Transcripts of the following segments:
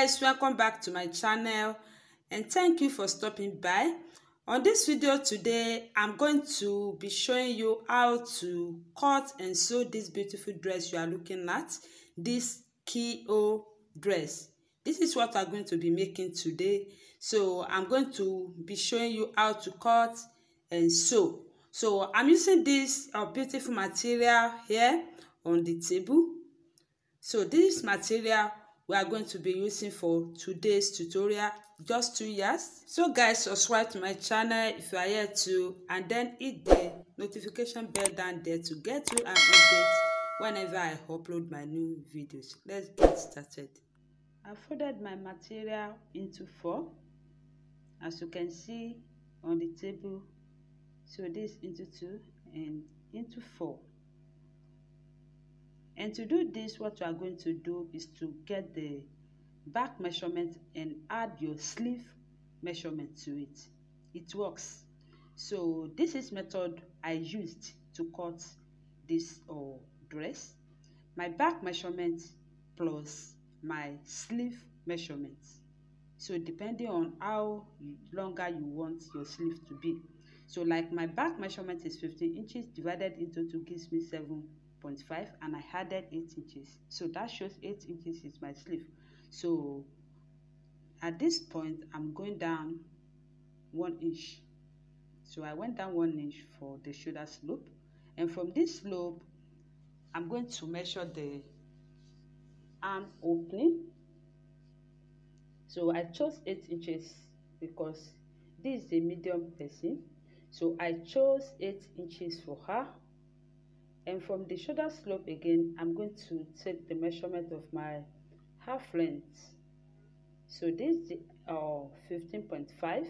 guys welcome back to my channel and thank you for stopping by. On this video today i'm going to be showing you how to cut and sew this beautiful dress you are looking at this keo dress. This is what i'm going to be making today. So i'm going to be showing you how to cut and sew. So i'm using this uh, beautiful material here on the table. So this material we are going to be using for today's tutorial just two years. So guys subscribe to my channel if you are here too and then hit the notification bell down there to get you an update whenever i upload my new videos. Let's get started. I folded my material into four as you can see on the table. So this into two and into four And to do this, what you are going to do is to get the back measurement and add your sleeve measurement to it. It works. So this is method I used to cut this uh, dress. My back measurement plus my sleeve measurement. So depending on how longer you want your sleeve to be. So like my back measurement is 15 inches divided into 2 gives me 7 0.5 and I added 8 inches. So that shows 8 inches is my sleeve. So at this point, I'm going down 1 inch. So I went down 1 inch for the shoulder slope. And from this slope, I'm going to measure the arm opening. So I chose 8 inches because this is a medium person. So I chose 8 inches for her and from the shoulder slope again I'm going to take the measurement of my half length. So this is uh, 15.5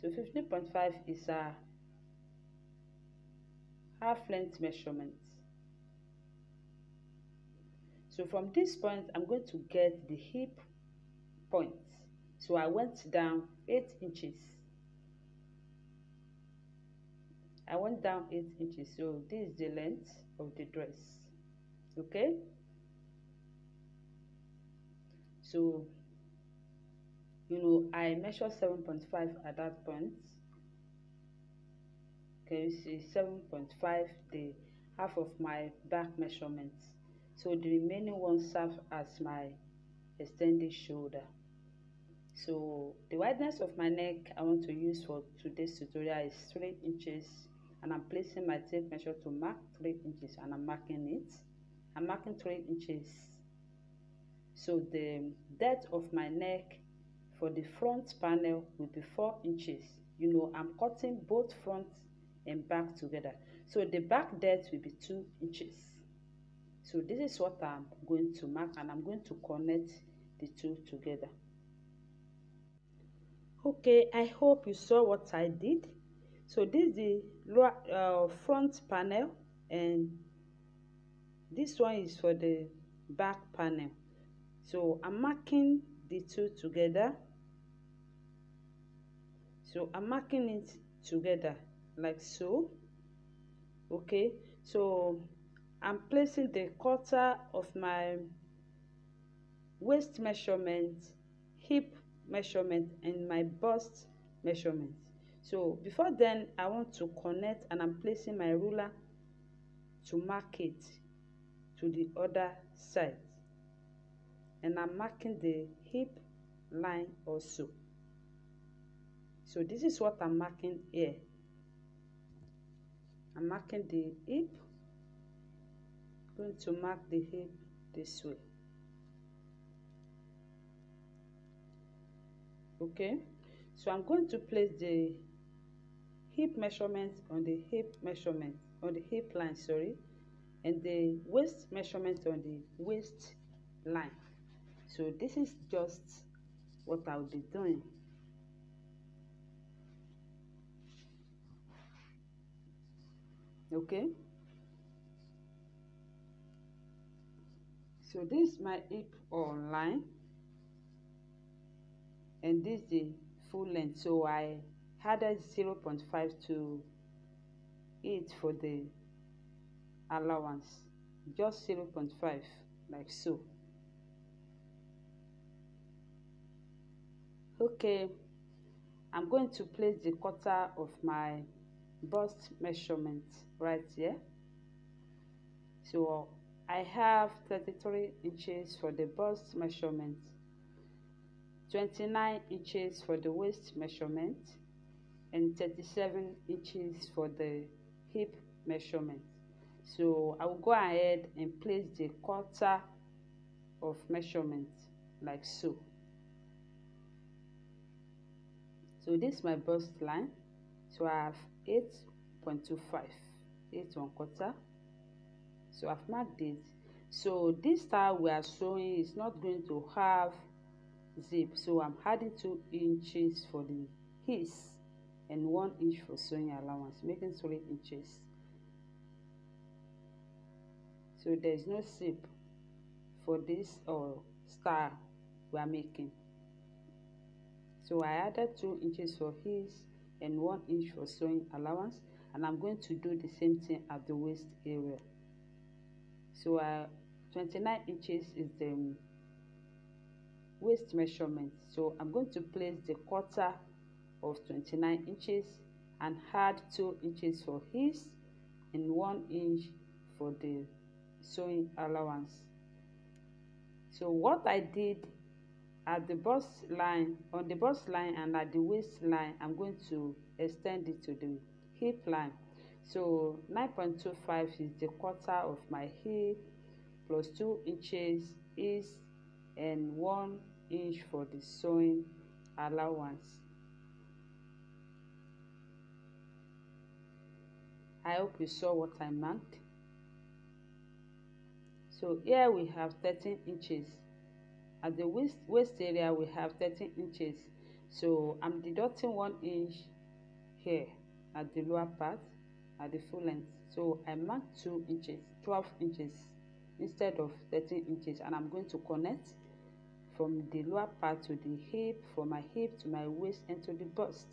so 15.5 is a half length measurement. So from this point I'm going to get the hip point. So I went down 8 inches I went down 8 inches so this is the length of the dress okay? So you know I measure 7.5 at that point. Okay you see 7.5 the half of my back measurement. So the remaining one serves as my extended shoulder. So the wideness of my neck I want to use for today's tutorial is 3 inches and I'm placing my tape measure to mark 3 inches and I'm marking it. I'm marking 3 inches. So the depth of my neck for the front panel will be 4 inches. You know, I'm cutting both front and back together. So the back depth will be 2 inches. So this is what I'm going to mark and I'm going to connect the two together. Okay, I hope you saw what I did so this is the uh, front panel and this one is for the back panel. So i'm marking the two together. So i'm marking it together like so. Okay so i'm placing the quarter of my waist measurement hip measurement and my bust measurement so before then i want to connect and i'm placing my ruler to mark it to the other side. And i'm marking the hip line also. So this is what i'm marking here. I'm marking the hip going to mark the hip this way. Okay? So i'm going to place the hip measurement on the hip measurement on the hip line sorry and the waist measurement on the waist line. So this is just what I'll be doing. Okay? So this is my hip on line and this is the full length. So I added 0.5 to it for the allowance. Just 0.5 like so. Okay i'm going to place the quarter of my bust measurement right here. So i have 33 inches for the bust measurement 29 inches for the waist measurement and 37 inches for the hip measurement. So i will go ahead and place the quarter of measurement like so. So this is my bust line. So i have 8.25 8 one quarter. So i've marked it. So this style we are sewing is not going to have zip. So i'm adding two inches for the hips and one inch for sewing allowance making three inches. So there is no zip for this or uh, style we are making. So I added 2 inches for his and 1 inch for sewing allowance and I'm going to do the same thing at the waist area. So uh, 29 inches is the um, waist measurement. So I'm going to place the quarter of 29 inches and add 2 inches for his and 1 inch for the sewing allowance. So what I did at the bust line on the bust line and at the waist line, i'm going to extend it to the hip line. So 9.25 is the quarter of my hip plus 2 inches is and 1 inch for the sewing allowance i hope you saw what i marked. So here we have 13 inches. At the waist waist area we have 13 inches. So i'm deducting one inch here at the lower part at the full length. So i mark two inches 12 inches instead of 13 inches. And i'm going to connect from the lower part to the hip from my hip to my waist and to the bust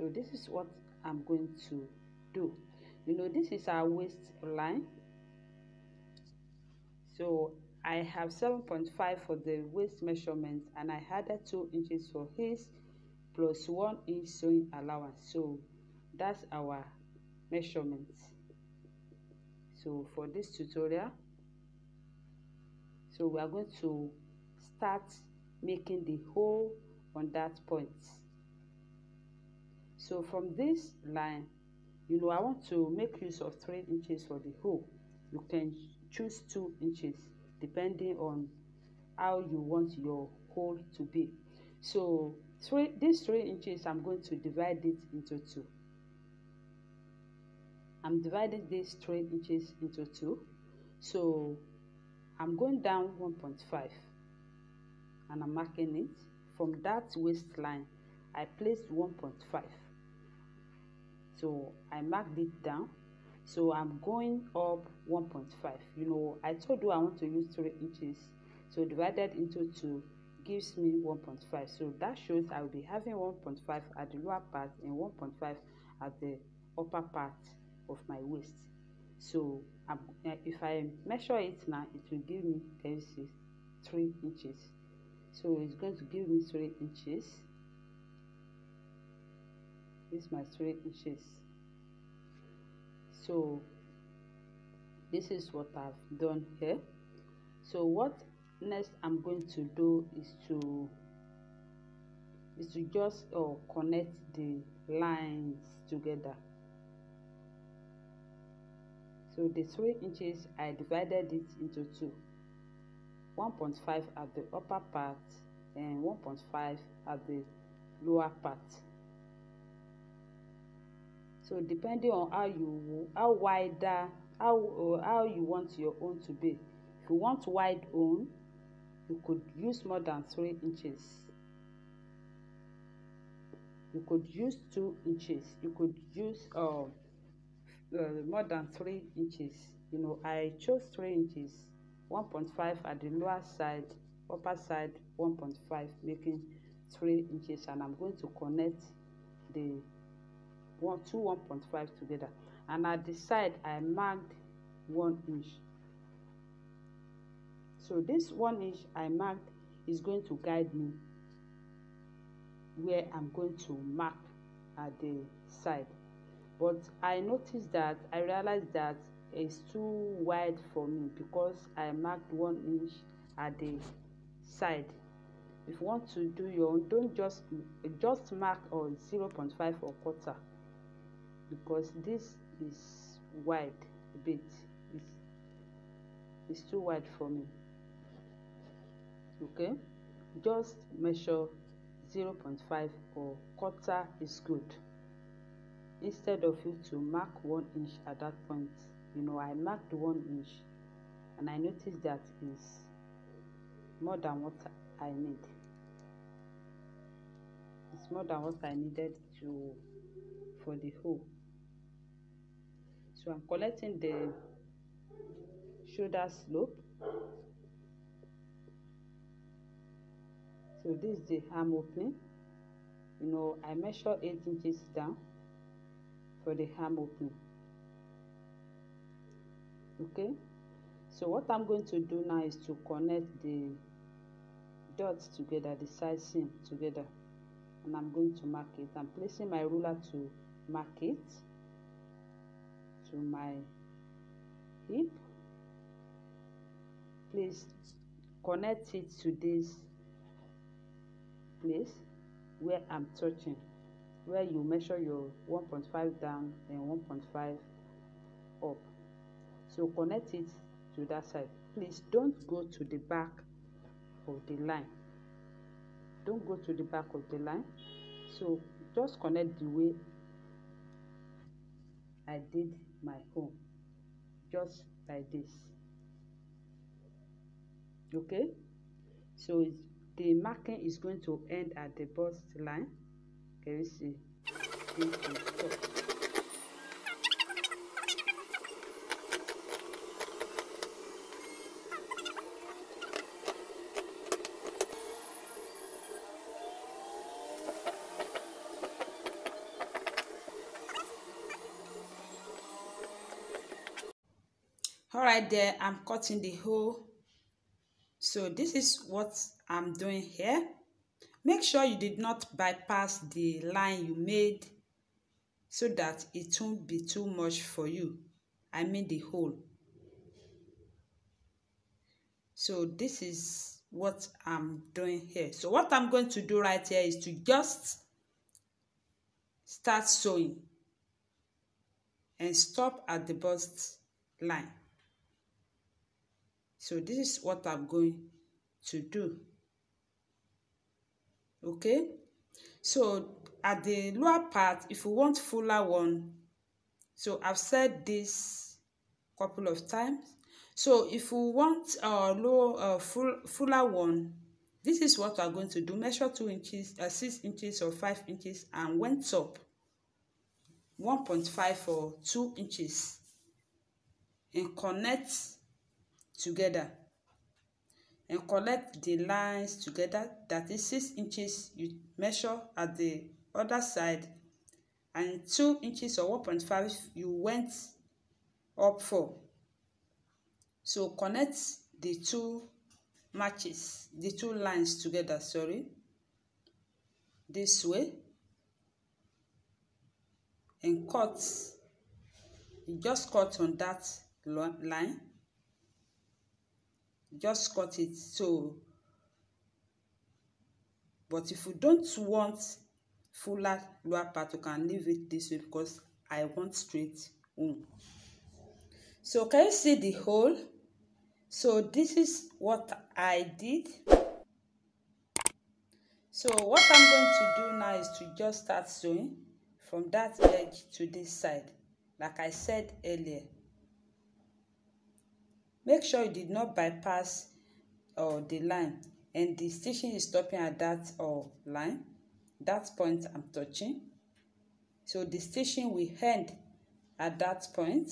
so this is what i'm going to do you know this is our waist line so I have 7.5 for the waist measurement and I added 2 inches for his plus 1 inch sewing allowance. So that's our measurement. So for this tutorial, so we are going to start making the hole on that point. So from this line, you know, I want to make use of 3 inches for the hole. You can choose two inches depending on how you want your hole to be. So three these three inches i'm going to divide it into two. I'm dividing these three inches into two. So i'm going down 1.5 and i'm marking it. From that waistline i placed 1.5 so i marked it down. So i'm going up 1.5 you know i told you i want to use three inches. So divided into two gives me 1.5 so that shows i will be having 1.5 at the lower part and 1.5 at the upper part of my waist. So um, if i measure it now it will give me can see three inches. So it's going to give me three inches this is my three inches so this is what I've done here. So what next I'm going to do is to is to just uh, connect the lines together. So the three inches I divided it into two. 1.5 at the upper part and 1.5 at the lower part so depending on how you how wider how uh, how you want your own to be. If you want wide own you could use more than three inches. You could use two inches. You could use uh, uh, more than three inches. You know i chose three inches. 1.5 at the lower side upper side 1.5 making three inches. And i'm going to connect the one two 1.5 together. And at the side I marked one inch. So this one inch i marked is going to guide me where i'm going to mark at the side. But i noticed that i realized that it's too wide for me because i marked one inch at the side. If you want to do your own don't just just mark on 0.5 or quarter because this is wide a bit. It's, it's too wide for me. Okay? Just measure 0.5 or quarter is good. Instead of you to mark one inch at that point you know i marked one inch and i noticed that is more than what i need. It's more than what i needed to for the hole so i'm collecting the shoulder slope. So this is the arm opening. You know i measure eight inches down for the arm opening. Okay? So what i'm going to do now is to connect the dots together the side seam together. And i'm going to mark it. I'm placing my ruler to mark it to my hip. Please connect it to this place where i'm touching where you measure your 1.5 down and 1.5 up. So connect it to that side. Please don't go to the back of the line. Don't go to the back of the line. So just connect the way I did my home just like this. Okay? So the marking is going to end at the bust line. Can you see all right there i'm cutting the hole so this is what i'm doing here. Make sure you did not bypass the line you made so that it won't be too much for you. I mean the hole. So this is what i'm doing here. So what i'm going to do right here is to just start sewing and stop at the bust line so this is what i'm going to do. Okay? So at the lower part if you want fuller one so i've said this couple of times. So if you want a uh, low uh, full fuller one this is what we're going to do. Measure two inches uh, six inches or five inches and went up 1.5 or 2 inches. And connect together and collect the lines together that is six inches you measure at the other side and two inches or one point five you went up for so connect the two matches the two lines together sorry this way and cut you just cut on that line just cut it so but if you don't want fuller lower part you can leave it this way because I want straight home so can you see the hole? So this is what I did. So what I'm going to do now is to just start sewing from that edge to this side like I said earlier make sure you did not bypass uh, the line. And the stitching is stopping at that uh, line. That point I'm touching. So the stitching will end at that point.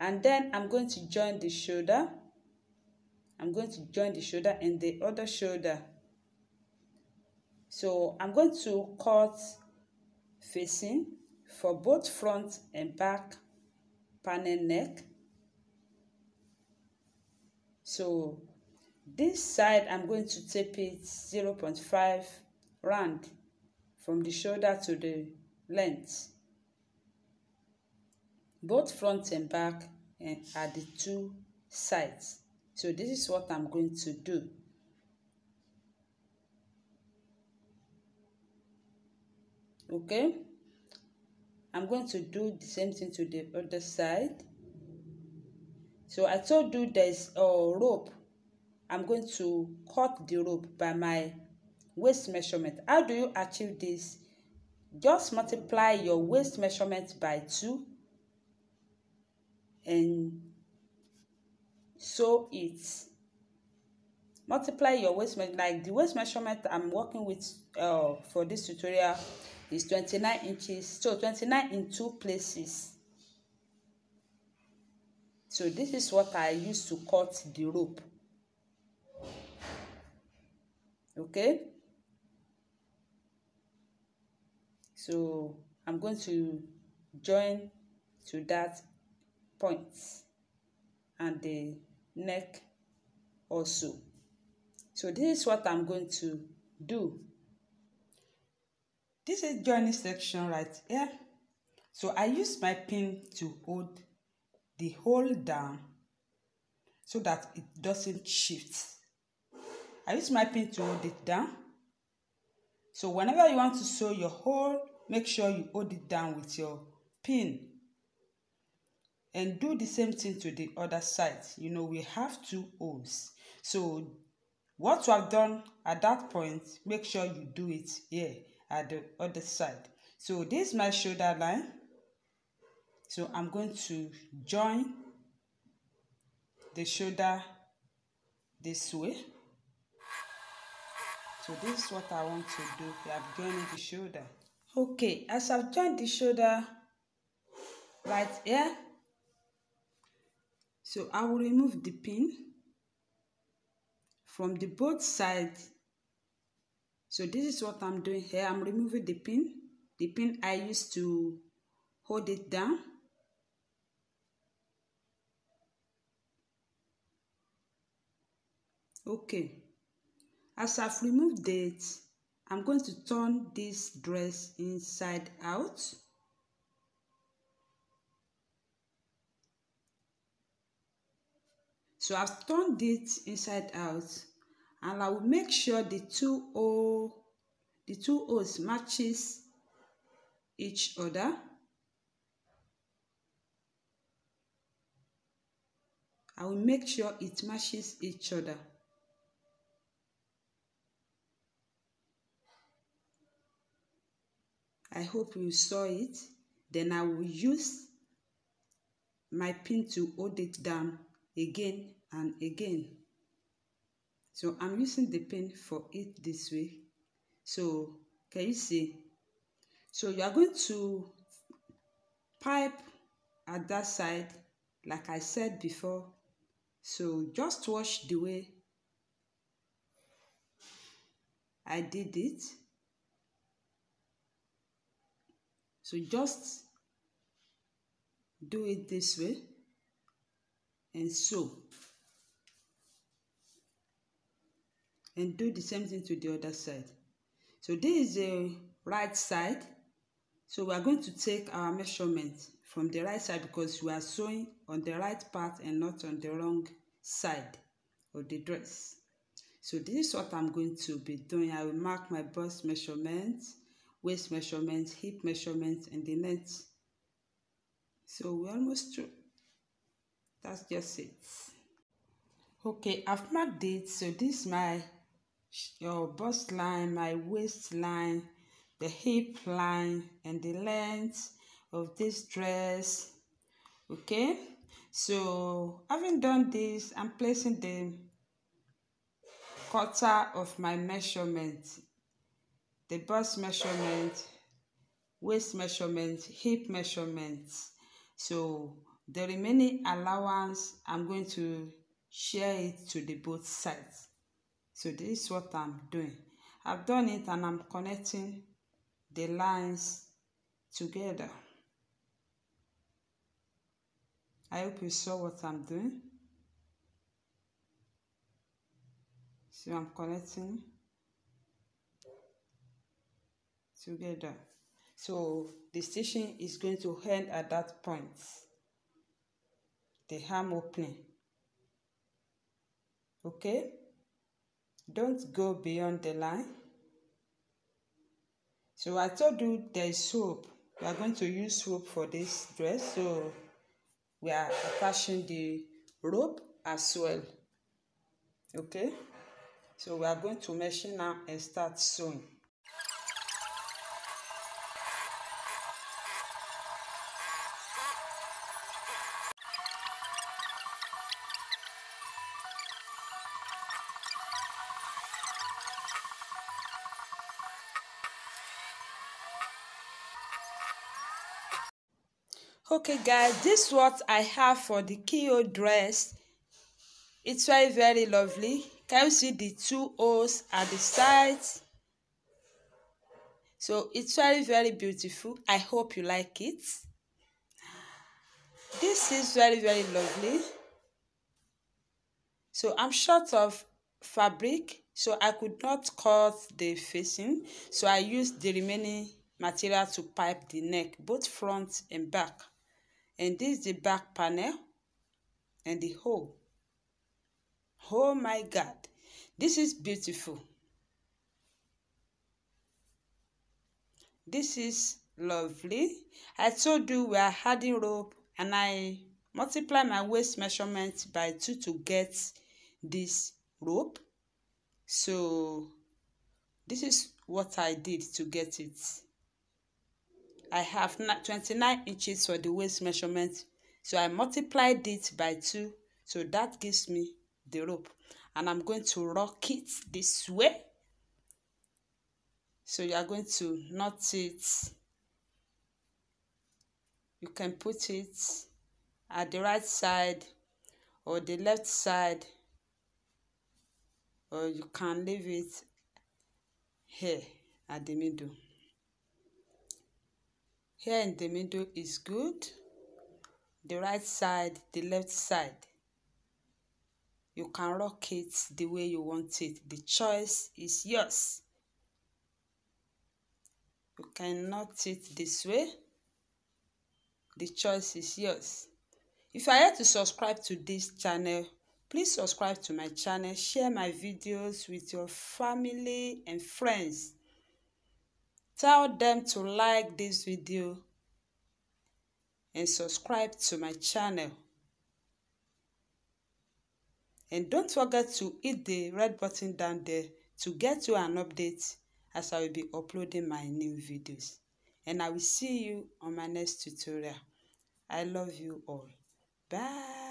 And then I'm going to join the shoulder. I'm going to join the shoulder and the other shoulder. So I'm going to cut facing for both front and back panel neck so this side i'm going to tape it 0 0.5 round from the shoulder to the length. Both front and back eh, are the two sides. So this is what i'm going to do. Okay? I'm going to do the same thing to the other side so i told you there's a rope. I'm going to cut the rope by my waist measurement. How do you achieve this? Just multiply your waist measurement by two and sew it. Multiply your waist measurement like the waist measurement i'm working with uh, for this tutorial is 29 inches so 29 in two places so this is what i use to cut the rope. Okay? So i'm going to join to that point and the neck also. So this is what i'm going to do. This is joining section right here. So i use my pin to hold the hole down so that it doesn't shift. I use my pin to hold it down. So whenever you want to sew your hole make sure you hold it down with your pin and do the same thing to the other side. You know we have two holes. So what you have done at that point make sure you do it here at the other side. So this is my shoulder line so i'm going to join the shoulder this way. So this is what i want to do. I'm joining the shoulder. Okay as i've joined the shoulder right here so I will remove the pin from the both sides so this is what I'm doing here. I'm removing the pin the pin I used to hold it down okay as I've removed it I'm going to turn this dress inside out So I've turned it inside out and I will make sure the two O the two O's matches each other. I will make sure it matches each other. I hope you saw it. Then I will use my pin to hold it down again and again. So i'm using the pen for it this way. So can you see? So you are going to pipe at that side like i said before. So just watch the way i did it so just do it this way and sew. And do the same thing to the other side. So this is the right side. So we are going to take our measurement from the right side because we are sewing on the right part and not on the wrong side of the dress. So this is what i'm going to be doing. I will mark my bust measurement waist measurement hip measurement and the length so we're almost through. That's just it. Okay i've marked it. So this is my your bust line my waistline the hip line and the length of this dress. Okay? So having done this i'm placing the quarter of my measurement the bust measurement waist measurement hip measurement so The remaining allowance, I'm going to share it to the both sides. So this is what I'm doing. I've done it and I'm connecting the lines together. I hope you saw what I'm doing. so I'm connecting together. So the stitching is going to end at that point. The hem opening. Okay? Don't go beyond the line. So I told you there is rope. We are going to use rope for this dress. So we are attaching the rope as well. Okay? So we are going to machine now and start sewing okay guys this is what i have for the keyhole dress. It's very very lovely. Can you see the two O's at the sides? So it's very very beautiful. I hope you like it. This is very very lovely. So i'm short of fabric so i could not cut the facing. So i used the remaining material to pipe the neck both front and back and this is the back panel and the hole. Oh my god. This is beautiful. This is lovely. I told you we are adding rope and i multiply my waist measurement by two to get this rope. So this is what i did to get it I have 29 inches for the waist measurement. So I multiplied it by 2. So that gives me the rope. And I'm going to rock it this way. So you are going to knot it. You can put it at the right side or the left side. Or you can leave it here at the middle. Here in the middle is good. The right side, the left side. You can rock it the way you want it. The choice is yours. You can knot it this way. The choice is yours. If are yet to subscribe to this channel, please subscribe to my channel. Share my videos with your family and friends. Tell them to like this video and subscribe to my channel. And don't forget to hit the red button down there to get you an update as I will be uploading my new videos. And I will see you on my next tutorial. I love you all. Bye.